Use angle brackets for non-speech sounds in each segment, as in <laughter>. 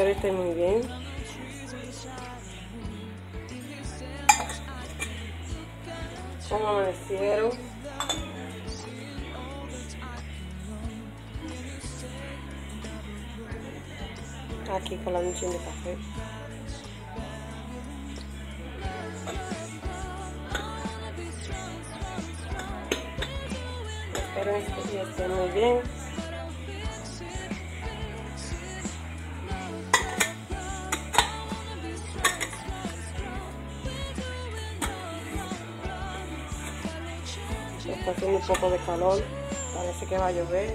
Espero estén muy bien. ¿Cómo amanecieron? Aquí con la noche de café. Espero que estén muy bien. Está haciendo un poco de calor, parece que va a llover.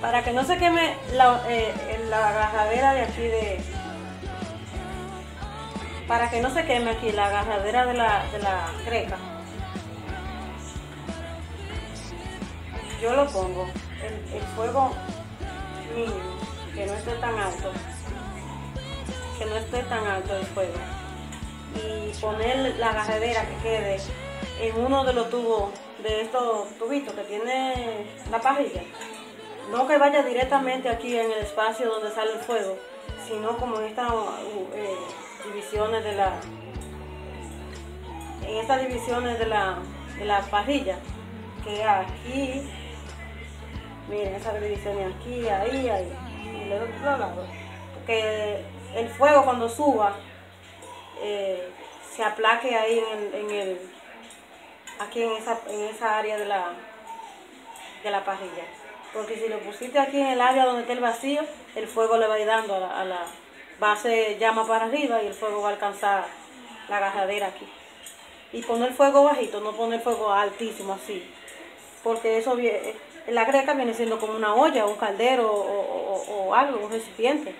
Para que no se queme la, eh, la agarradera de aquí de... Para que no se queme aquí la agarradera de la, de la greca. Yo lo pongo el, el fuego mínimo, que no esté tan alto. Que no esté tan alto el fuego. Y poner la agarradera que quede en uno de los tubos, de estos tubitos que tiene la parrilla no que vaya directamente aquí en el espacio donde sale el fuego, sino como en estas eh, divisiones de la en estas divisiones de la, de la parrilla, que aquí, miren esas divisiones aquí, ahí, ahí, y el otro lado, que el fuego cuando suba eh, se aplaque ahí en el, en el aquí en esa, en esa área de la, de la parrilla. Porque si lo pusiste aquí en el área donde está el vacío, el fuego le va a ir dando a la, base llama para arriba y el fuego va a alcanzar la agarradera aquí. Y poner fuego bajito, no poner fuego altísimo así. Porque eso viene, la greca viene siendo como una olla, un caldero o, algo, un recipiente.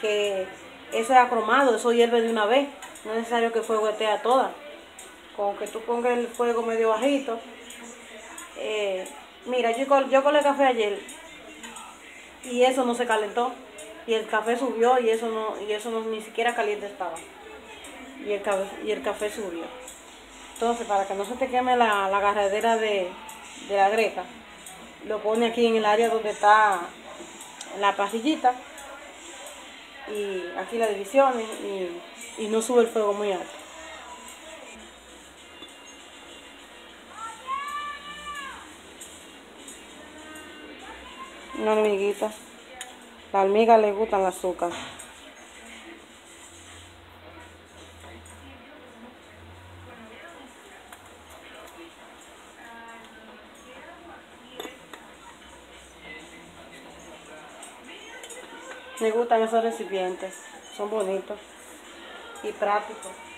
Que eso es acromado, eso hierve de una vez. No es necesario que el fuego esté a toda. Con que tú pongas el fuego medio bajito, eh, Mira, yo, yo colé café ayer y eso no se calentó. Y el café subió y eso no, y eso no ni siquiera caliente estaba. Y el y el café subió. Entonces, para que no se te queme la, la agarradera de, la greca, lo pone aquí en el área donde está la pasillita y aquí la división y, y no sube el fuego muy alto. Una hormiguita. La hormiga le gusta el azúcar. Me gustan esos recipientes. Son bonitos y prácticos.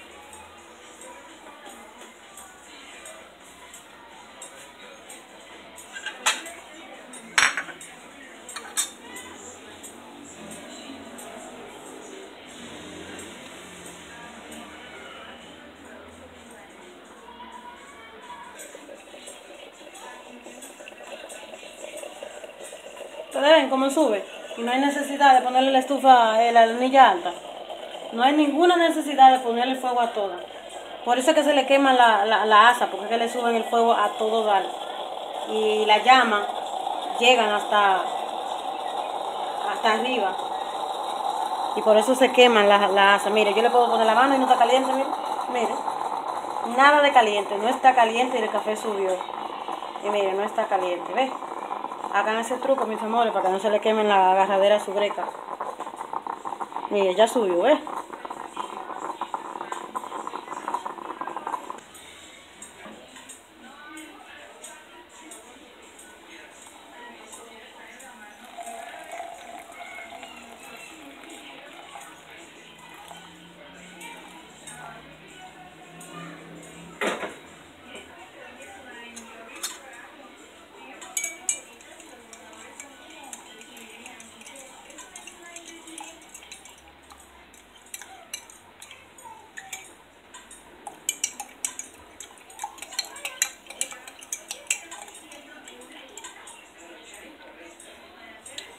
Necesidad de ponerle la estufa, eh, la anilla alta. No hay ninguna necesidad de ponerle fuego a toda. Por eso es que se le quema la, la, asa, porque es que le suben el fuego a todo dar. Y la llama llegan hasta, hasta arriba. Y por eso se queman las la asa. Mire, yo le puedo poner la mano y no está caliente, mire. Mire. Nada de caliente, no está caliente y el café subió. Y mire, no está caliente, ¿ves? Hagan ese truco, mis amores, para que no se le quemen la agarradera a su greca. Mire, ya subió, ¿eh?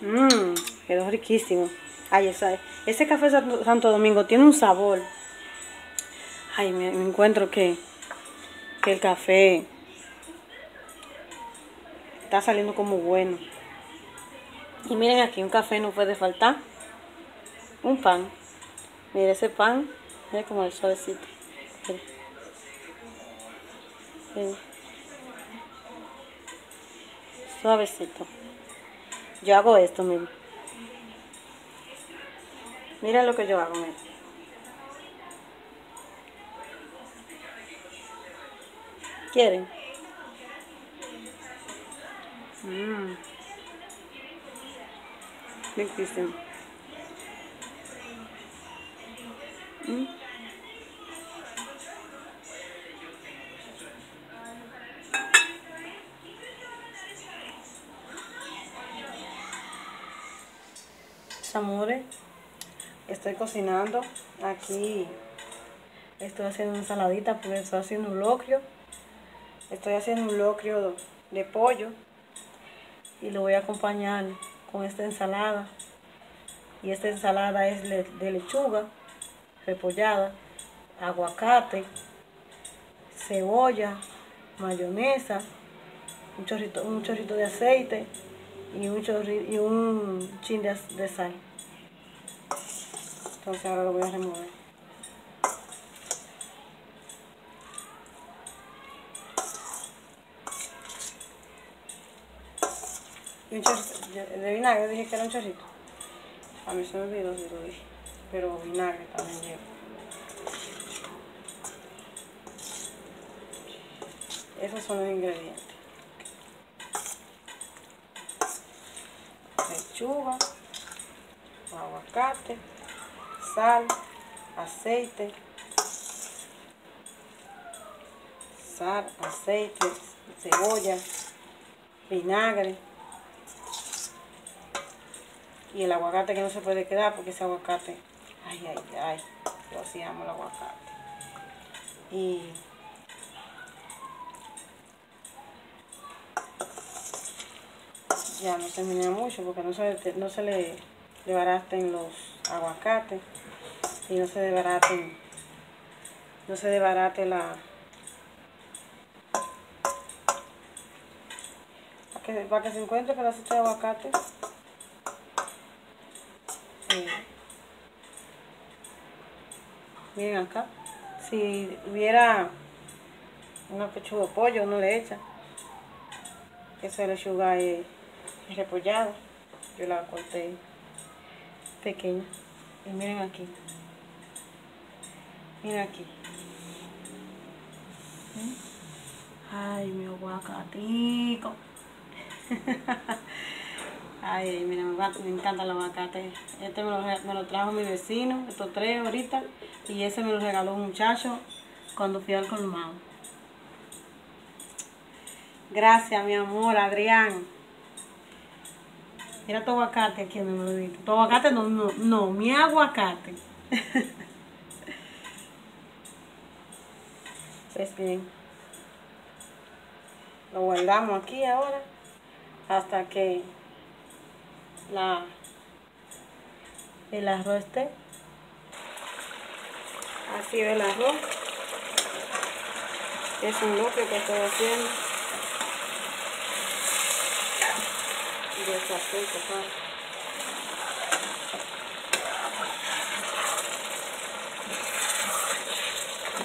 Mmm, quedó riquísimo. Ay, esa, ese café Santo Domingo tiene un sabor. Ay, me, encuentro que, que el café está saliendo como bueno. Y miren aquí, un café no puede faltar. Un pan. Mire ese pan, mire como el suavecito. Suavecito. Yo hago esto, miren. Mira lo que yo hago, miren. ¿Quieren? Mmm. Riquísimo. Amores, estoy cocinando aquí. Estoy haciendo ensaladita porque estoy haciendo un locrio. Estoy haciendo un locrio de pollo. Y lo voy a acompañar con esta ensalada. Y esta ensalada es de lechuga repollada aguacate cebolla mayonesa un chorrito, un chorrito de aceite y un, y un chin de, de sal. Entonces ahora lo voy a remover. Y un chorrito de vinagre dije que era un chorrito. A mí se me olvidó si lo dije pero vinagre también llevo esos son los ingredientes lechuga aguacate sal, aceite, sal, aceite, cebolla, vinagre y el aguacate que no se puede quedar porque ese aguacate, ay, ay, ay, yo así amo el aguacate. Y ya no terminé mucho porque no se, no se le, le baraten los aguacates y no se desbarate no se desbarate la para que, para que se encuentre pedacito de aguacate miren acá si hubiera una pechuga de pollo uno le echa esa lechuga es repollada yo la corté pequeña y miren aquí Mira aquí. Ay, mi aguacatico. <laughs> Ay, mira, me encanta el aguacate. Este me lo, me lo, trajo mi vecino, estos tres ahorita. Y ese me lo regaló un muchacho cuando fui al colmado. Gracias, mi amor, Adrián. Mira tu aguacate aquí, me lo dijo. Tu aguacate no, no, no, mi aguacate. <laughs> Pues bien, lo guardamos aquí ahora hasta que la, el arroz esté. Así ve el arroz. Es un loque que estoy haciendo. De esa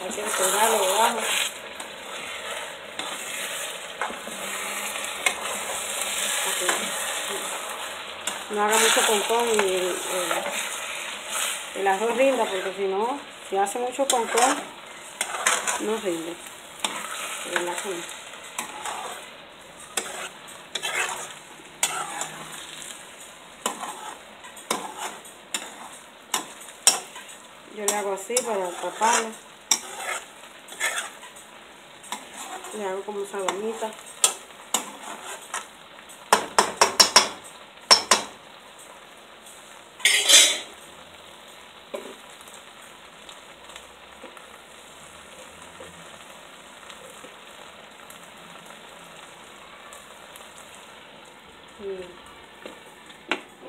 hay que encerrarlo debajo. No haga mucho concón y el, el, arroz rinda, porque si no, si hace mucho concón, no rinde. Yo le hago así para taparlo. le hago como sabanita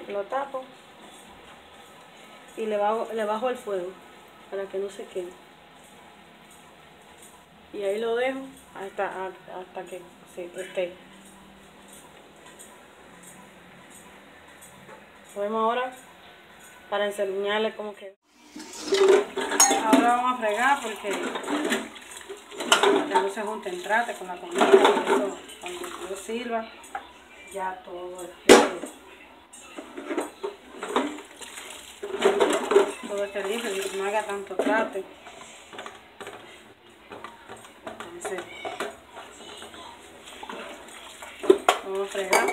lo tapo. Y le bajo, le bajo el fuego para que no se queme. Y ahí lo dejo hasta, hasta que sí, esté. Vemos ahora para enseñarle cómo queda. Ahora vamos a fregar porque ya no se junten trate con la comida cuando yo sirva ya todo esté todo esté y no haga tanto trate entonces vamos a fregar.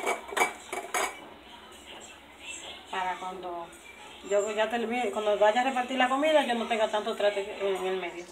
Para cuando yo ya termine, cuando vaya a repartir la comida yo no tenga tanto trate en el medio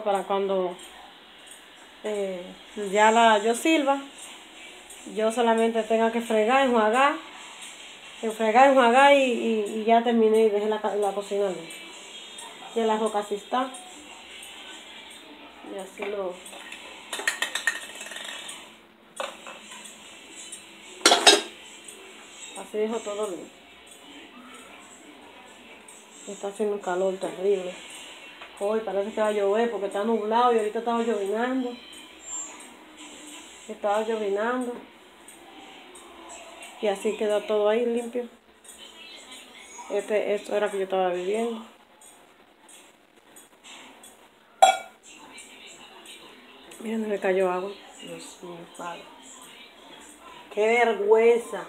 para cuando eh, ya la yo sirva. Yo solamente tenga que fregar, enjuagar. Fregar, enjuagar y, y, y ya terminé y dejé la, la cocina. Ya el ajo casi está. Y así lo... Así dijo todo limpio. Está haciendo un calor terrible. Hoy parece que va a llover porque está nublado y ahorita estaba llovinando. Estaba llovinando. Y así quedó todo ahí limpio. Este, esto era que yo estaba viviendo. Miren, me cayó agua. Dios mío, padre. Qué vergüenza.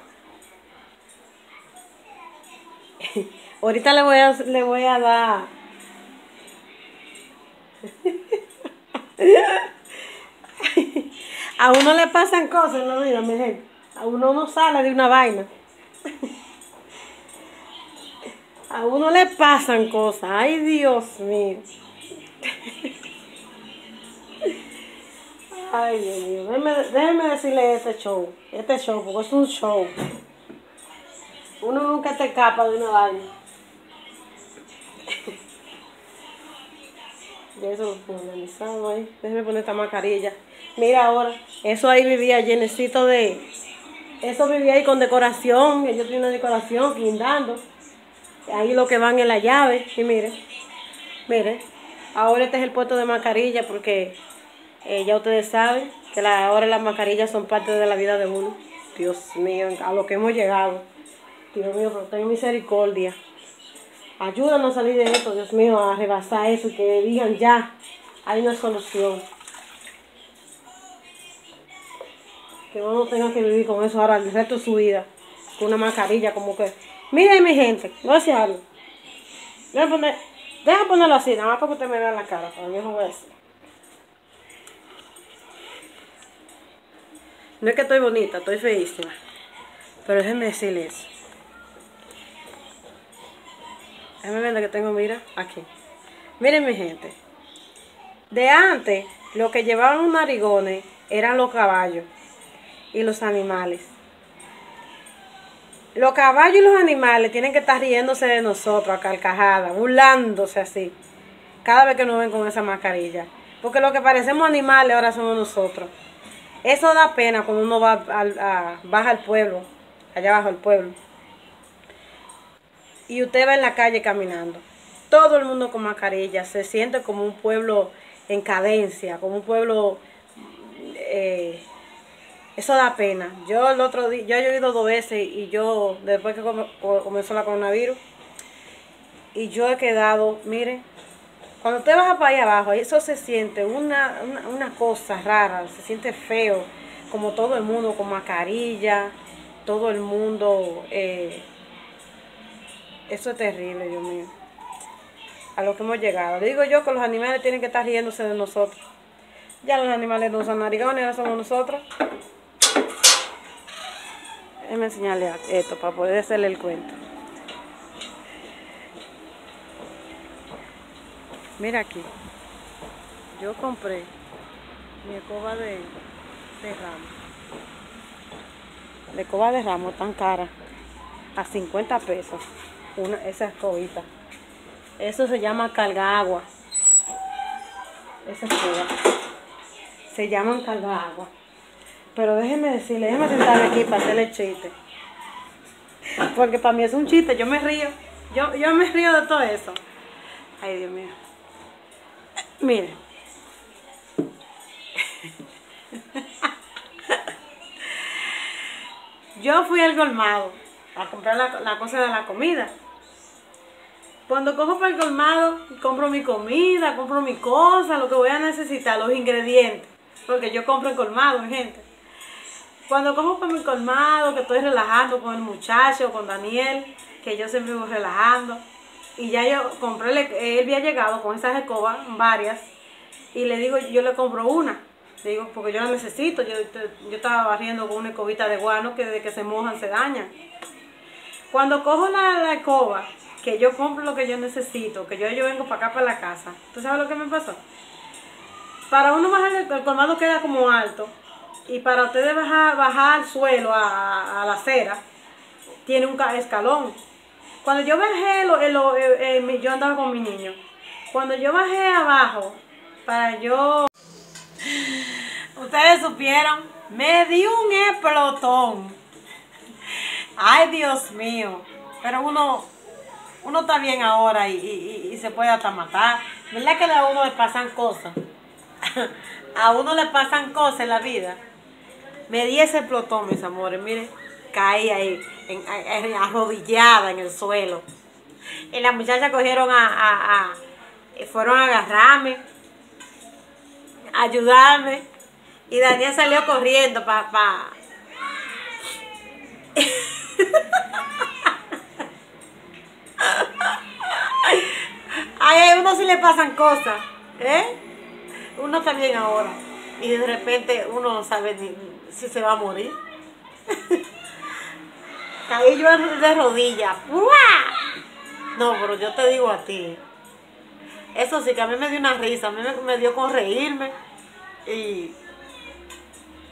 <laughs> Ahorita le voy a, le voy a dar. A uno le pasan cosas la vida, mi gente. A uno no sale de una vaina. A uno le pasan cosas. Ay, Dios mío. Ay, Dios mío. Déjeme, decirle este show. Este show, porque es un show. Uno nunca te escapa de una vaina. Eso lo organizado ahí. Déjeme poner esta mascarilla. Mira ahora, eso ahí vivía llenecito de... Eso vivía ahí con decoración. Yo tenía una decoración guindando. Ahí lo que van en la llave. Y mire, mire. Ahora este es el puesto de mascarilla porque eh, ya ustedes saben que la, ahora las mascarillas son parte de la vida de uno. Dios mío, a lo que hemos llegado. Dios mío, pero ten misericordia. Ayúdanos a salir de esto, Dios mío, a rebasar eso y que digan ya, hay una solución. Que uno no tenga que vivir con eso ahora el resto de su vida. Con una mascarilla, como que. Miren, mi gente, no hace algo. Poner, deja ponerlo así, nada más para que usted me vea la cara. Para mí no voy a decir. No es que estoy bonita, estoy feísima. Pero déjenme decirles eso. Déjenme ver que tengo, mira, aquí. Miren mi gente. De antes, lo que llevaban narigones eran los caballos y los animales. Los caballos y los animales tienen que estar riéndose de nosotros a carcajada, burlándose así, cada vez que nos ven con esa mascarilla. Porque lo que parecemos animales ahora somos nosotros. Eso da pena cuando uno va a, baja al pueblo, allá abajo al pueblo. Y usted va en la calle caminando. Todo el mundo con mascarilla. Se siente como un pueblo en cadencia, como un pueblo... Eh, eso da pena. Yo el otro día, yo he ido dos veces y yo, después que comenzó la coronavirus, y yo he quedado, miren, cuando usted baja para allá abajo, eso se siente una, cosa rara, se siente feo, como todo el mundo con mascarilla, todo el mundo, eh, eso es terrible, Dios mío, a lo que hemos llegado. Le digo yo que los animales tienen que estar riéndose de nosotros. Ya los animales no son narigones, ahora somos nosotros. Déjeme enseñarle esto para poder hacerle el cuento. Mira aquí. Yo compré mi escoba de, de ramo. La escoba de ramo tan cara. A 50 pesos. Una, esa escobita. Eso se llama carga agua. Esa escoba. Se llaman carga agua. Pero déjenme decirle, déjenme sentarme aquí para hacerle chiste. Porque para mí es un chiste, yo me río. Yo, yo me río de todo eso. Ay, Dios mío. Miren. <laughs> Yo fui al colmado a comprar la, cosa de la comida. Cuando cojo para el colmado, compro mi comida, compro mi cosa, lo que voy a necesitar, los ingredientes. Porque yo compro el colmado, gente. Cuando cojo para mi colmado, que estoy relajando con el muchacho, con Daniel, que yo siempre voy relajando y ya yo compré, él había llegado con esas escobas, varias, y le digo, yo le compro una. Le digo, porque yo la necesito, yo, yo estaba barriendo con una escobita de guano que desde que se mojan se dañan. Cuando cojo la, escoba, que yo compro lo que yo necesito, que yo, yo vengo para acá, para la casa, ¿tú sabes lo que me pasó? Para uno bajar, el, colmado queda como alto, y para ustedes bajar, bajar al suelo, a la acera, tiene un escalón. Cuando yo bajé, lo, yo andaba con mi niño. Cuando yo bajé abajo, para yo... Ustedes supieron, me di un explotón. Ay, Dios mío. Pero uno, uno está bien ahora y, y- y se puede hasta matar. ¿Verdad que a uno le pasan cosas? <laughs> a uno le pasan cosas en la vida. Me di ese plotón, mis amores. Miren, caí ahí, arrodillada en el suelo. Y las muchachas cogieron a, a- fueron a agarrarme, ayudarme. Y Daniel salió corriendo para... <laughs> Pa, Ay, a uno sí le pasan cosas, ¿eh? Uno bien ahora. Y de repente uno no sabe ni si se va a morir. <laughs> Caí yo de rodillas. No, pero yo te digo a ti. Eso sí, que a mí me dio una risa. A mí me, me dio con reírme. Y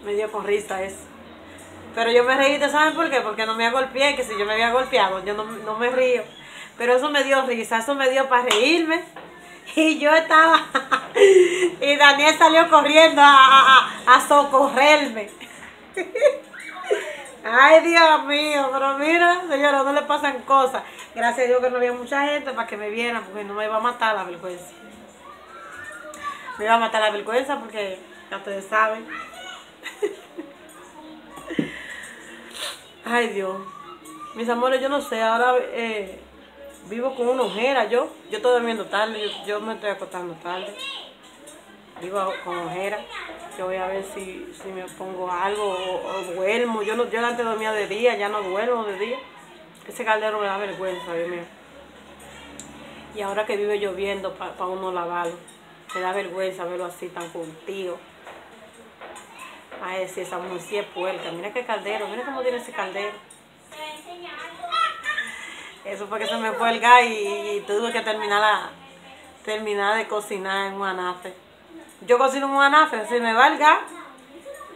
me dio con risa eso. Pero yo me reí, ¿te saben por qué? Porque no me golpeé, que si yo me había golpeado, yo no, no me río. Pero eso me dio risa, eso me dio para reírme. Y yo estaba, <laughs> y Daniel salió corriendo a, a- a- socorrerme. <laughs> Ay, Dios mío, pero mira, señora, no le pasan cosas. Gracias a Dios que no había mucha gente para que me vieran, porque no me iba a matar la vergüenza. Me iba a matar la vergüenza porque ya ustedes saben. <laughs> Ay, Dios. Mis amores, yo no sé, ahora eh, vivo con una ojera. Yo yo estoy durmiendo tarde, yo, me estoy acostando tarde. Vivo con ojera. Yo voy a ver si, si me pongo algo o, duermo. Yo, no, yo antes dormía de día, ya no duermo de día. Ese caldero me da vergüenza, Dios mío. Y ahora que vive lloviendo para uno lavarlo, me da vergüenza verlo así tan juntido. Ay, si esa mujer sí es puerca. Mira qué caldero, mira cómo tiene ese caldero. Eso fue que se me fue el gas y, tuve que terminar, la, terminar de cocinar en un anafe. Yo cocino en un anafe, si me va el gas,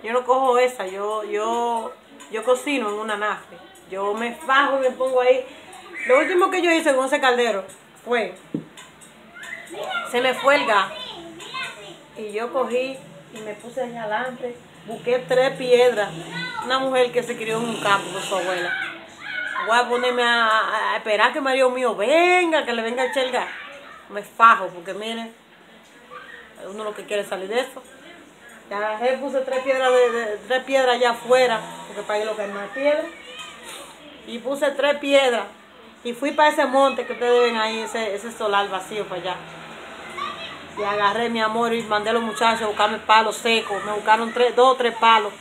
yo no cojo esa, yo, yo, yo cocino en un anafe. Yo me fajo y me pongo ahí. Lo último que yo hice con ese caldero fue, se me fue el gas. Y yo cogí y me puse allá adelante, busqué tres piedras. Una mujer que se crió en un campo con su abuela. Voy a ponerme a, esperar que Mario mío venga, que le venga a echar el gas. Me fajo, porque miren, uno lo que quiere es salir de eso. Ya agarré, puse tres piedras, de- tres piedras allá afuera, porque para ahí lo que hay más piedras. Y puse tres piedras. Y fui para ese monte que ustedes ven ahí, ese, ese solar vacío para allá. Y agarré mi amor y mandé a los muchachos a buscarme palos secos. Me buscaron tres, dos o tres palos.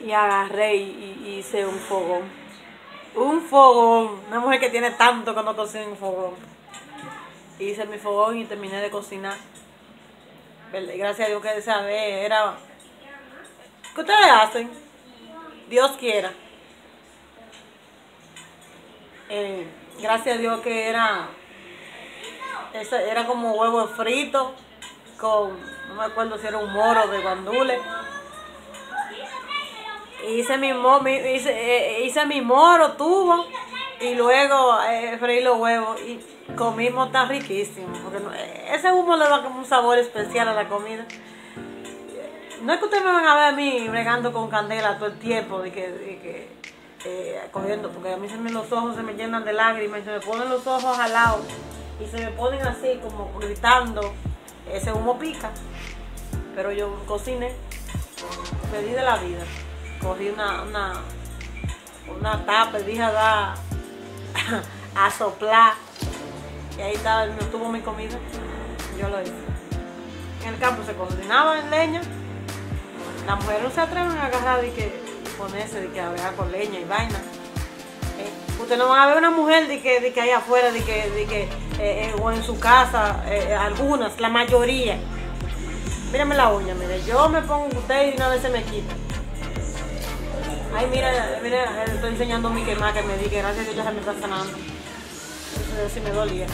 Y agarré y, hice un fogón. Un fogón. Una mujer que tiene tanto que no cocina un fogón. Hice mi fogón y terminé de cocinar. Gracias a Dios que esa vez era... ¿Qué ustedes hacen? Dios quiera. Eh, gracias a Dios que era... era como huevo frito con... No me acuerdo si era un moro de guandule. Hice mi, hice, eh, hice mi moro, tubo, y luego eh, freí los huevos y comimos tan riquísimo. Porque eh, ese humo le da como un sabor especial a la comida. No es que ustedes me van a ver a mí bregando con candela todo el tiempo, de que, de que, eh, cogiendo, porque a mí se me, los ojos se me llenan de lágrimas y se me ponen los ojos al lado y se me ponen así como gritando. Ese humo pica. Pero yo cociné, feliz de la vida. Cogí una, una, una tapa y dije a dar <laughs> a soplar. Y ahí estaba, me tuvo mi comida. Yo lo hice. En el campo se cocinaba en leña. Las mujeres no se atreven a agarrar y que ponerse de que a bregar con leña y vaina. Eh, Usted no va a ver una mujer de que, de que ahí afuera, de que, de que eh, eh, o en su casa, eh, algunas, la mayoría. Mírame la uña, mire, yo me pongo usted y una vez se me quita. Ay, mira, mira, le estoy enseñando mi quemada que me di, que gracias a Dios ya se me está sanando. Eso sí me dolía.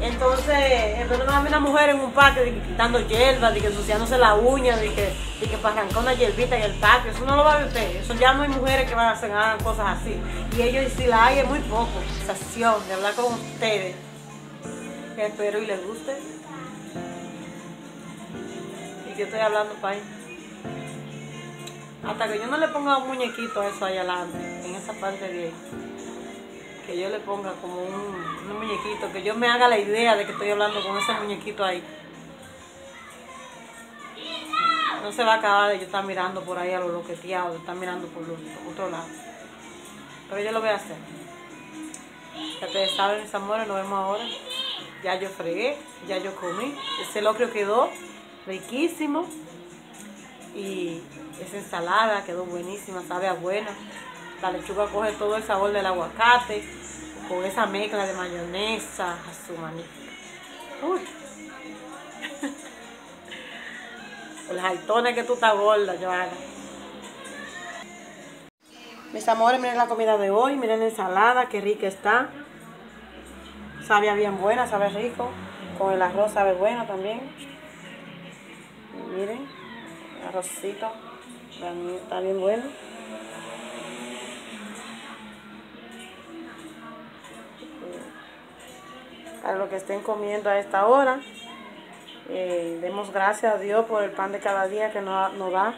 Entonces, entonces no había una mujer en un parque quitando hierba, de que ensuciándose la uña, de que, de que para arrancar una hierbita en el parque. Eso no lo va a ver usted. Eso ya no hay mujeres que van a hacer cosas así. Y ellos, si la hay, es muy poco. Sensación de hablar con ustedes. Espero y les guste. Y que estoy hablando, Pai. Hasta que yo no le ponga un muñequito a eso ahí adelante, en esa parte de ahí. Que yo le ponga como un, muñequito, que yo me haga la idea de que estoy hablando con ese muñequito ahí. No se va a acabar de yo estar mirando por ahí a lo loqueteado, de estar mirando por los otro lado. Pero yo lo voy a hacer. Ya ustedes saben, mis amores, nos vemos ahora. Ya yo fregué, ya yo comí. Ese locrio quedó riquísimo. Y esa ensalada quedó buenísima, sabe a buena. La lechuga coge todo el sabor del aguacate con esa mezcla de mayonesa a su magnífica. Uy. <laughs> Las altones que tú estás gorda, Joana. Mis amores, miren la comida de hoy, miren la ensalada, qué rica está. Sabe bien buena, sabe rico. Con el arroz sabe bueno también. Miren, arrocito también está bien bueno. Para los que estén comiendo a esta hora, eh, demos gracias a Dios por el pan de cada día que nos da.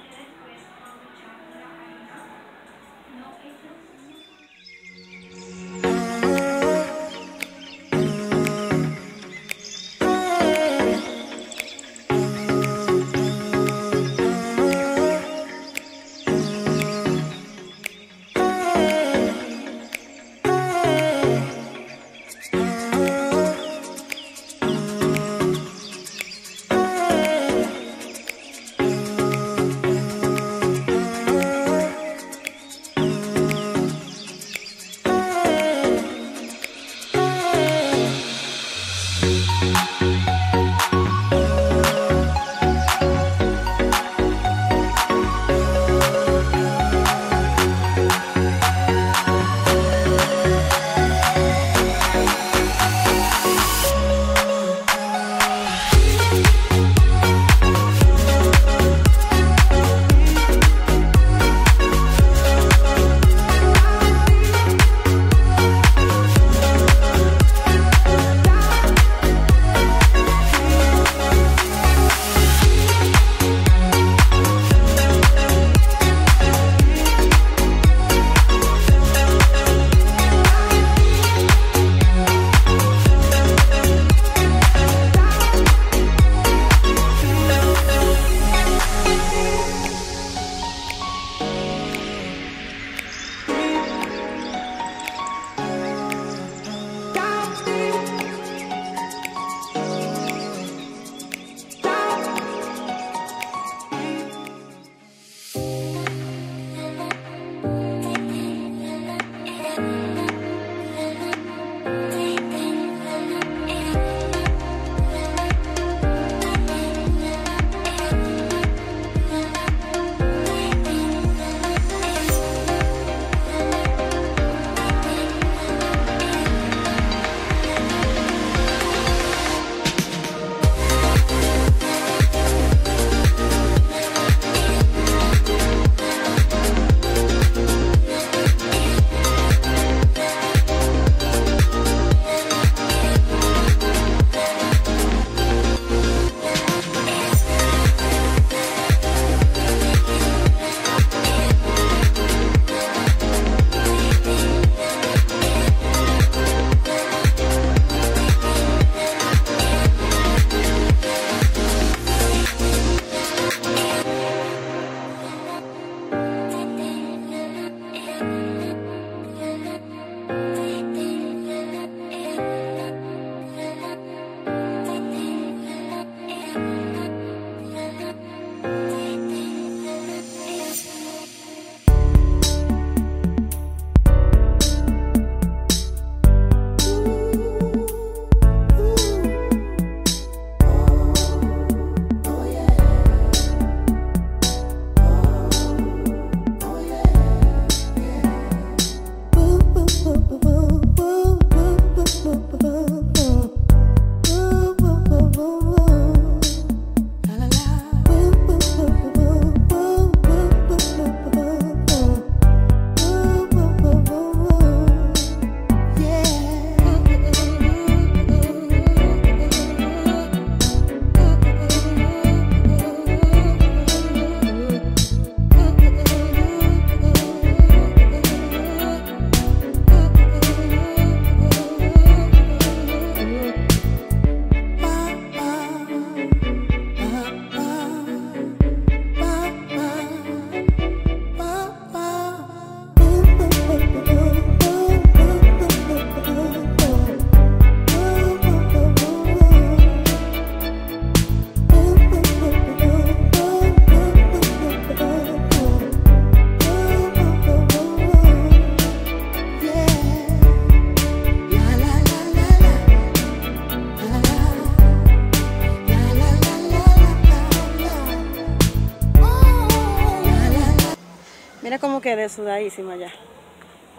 Quedé sudadísima ya.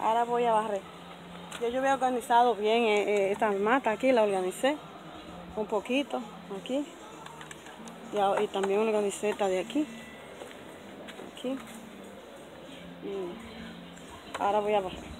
Ahora voy a barrer. Yo, yo había organizado bien eh, eh, esta mata aquí, la organicé un poquito aquí. Y, y también organicé esta de aquí. Aquí. Y ahora voy a barrer.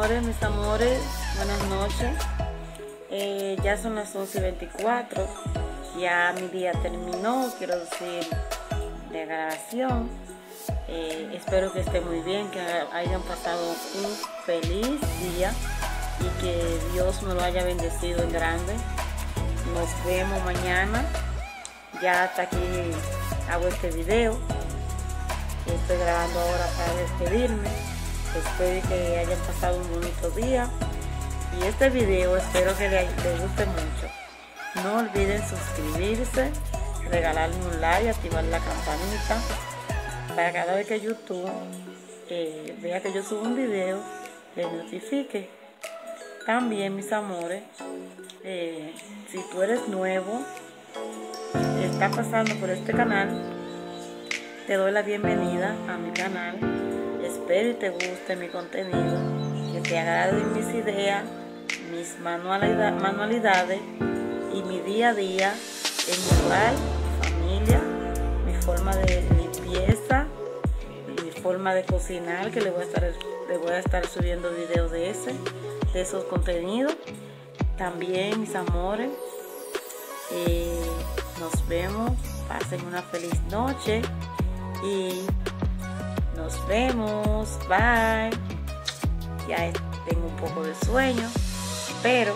Amores, mis amores, buenas noches. Eh, ya son las 11.24. Ya mi día terminó, quiero decir, de grabación. Eh, espero que esté muy bien, que hayan pasado un feliz día y que Dios me lo haya bendecido en grande. Nos vemos mañana. Ya hasta aquí hago este video. Estoy grabando ahora para despedirme. Espero que hayan pasado un bonito día. Y este video espero que les, guste mucho. No olviden suscribirse, regalarme un like, activar la campanita para cada vez que YouTube eh, vea que yo subo un video, les notifique. También, mis amores, eh, si tú eres nuevo, está pasando por este canal, te doy la bienvenida a mi canal. Espero y te guste mi contenido. Que te agraden mis ideas, mis manualidades y mi día a día en mi hogar, familia, mi forma de limpieza, mi forma de cocinar, que le voy a estar, le voy a estar subiendo videos de ese, de esos contenidos. También, mis amores, eh, nos vemos, pasen una feliz noche y nos vemos, bye. Ya tengo un poco de sueño, pero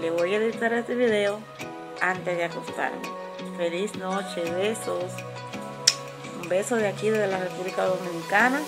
le voy a editar este video antes de acostarme. Feliz noche, besos. Un beso de aquí de la República Dominicana.